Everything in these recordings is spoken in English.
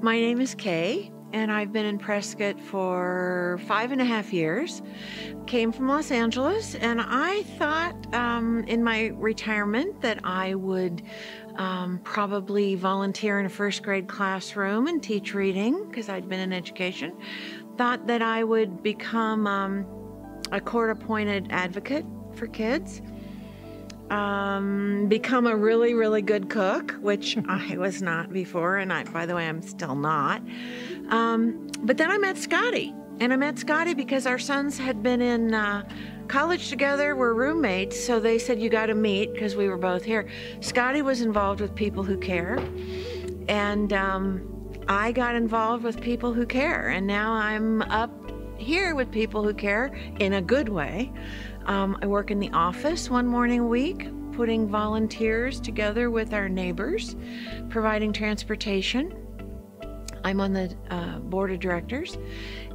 My name is Kay, and I've been in Prescott for five and a half years. Came from Los Angeles, and I thought um, in my retirement that I would um, probably volunteer in a first grade classroom and teach reading because I'd been in education. Thought that I would become um, a court appointed advocate for kids. Um, become a really, really good cook, which I was not before, and I, by the way, I'm still not. Um, but then I met Scotty, and I met Scotty because our sons had been in uh, college together, we're roommates, so they said you got to meet because we were both here. Scotty was involved with People Who Care, and um, I got involved with People Who Care, and now I'm up here with People Who Care in a good way. Um, I work in the office one morning a week, putting volunteers together with our neighbors, providing transportation. I'm on the uh, board of directors,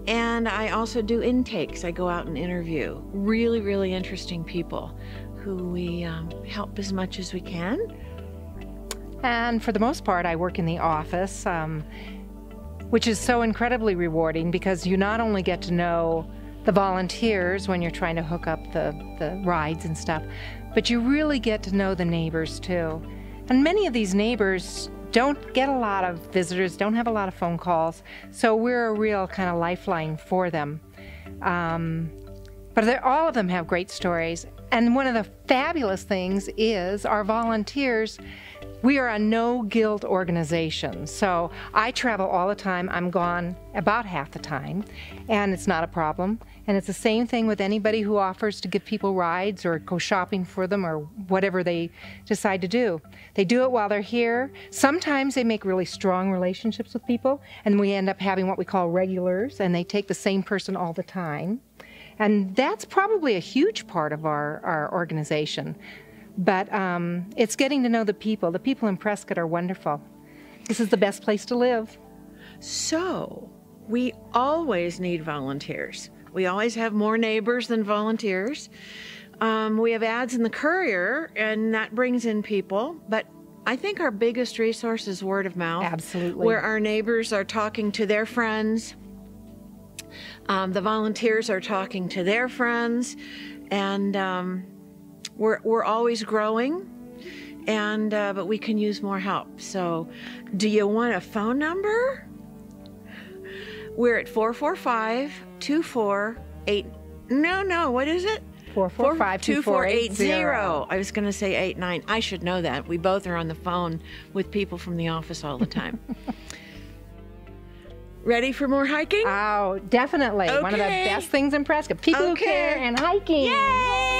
and I also do intakes. I go out and interview really, really interesting people who we um, help as much as we can. And for the most part, I work in the office, um, which is so incredibly rewarding because you not only get to know the volunteers when you're trying to hook up the, the rides and stuff, but you really get to know the neighbors too. And many of these neighbors don't get a lot of visitors, don't have a lot of phone calls, so we're a real kind of lifeline for them. Um, but all of them have great stories. And one of the fabulous things is our volunteers we are a no guilt organization. So I travel all the time. I'm gone about half the time, and it's not a problem. And it's the same thing with anybody who offers to give people rides or go shopping for them or whatever they decide to do. They do it while they're here. Sometimes they make really strong relationships with people, and we end up having what we call regulars, and they take the same person all the time. And that's probably a huge part of our, our organization. But um, it's getting to know the people. The people in Prescott are wonderful. This is the best place to live. So, we always need volunteers. We always have more neighbors than volunteers. Um, we have ads in the courier, and that brings in people. But I think our biggest resource is word of mouth. Absolutely. Where our neighbors are talking to their friends, um, the volunteers are talking to their friends, and um, we're, we're always growing and uh, but we can use more help so do you want a phone number we're at 445 248 no no what is it 445 I was going to say 89. I should know that. We both are on the phone with people from the office all the time. Ready for more hiking? Oh, definitely. Okay. One of the best things in Prescott. People Okay. who care and hiking. Yay!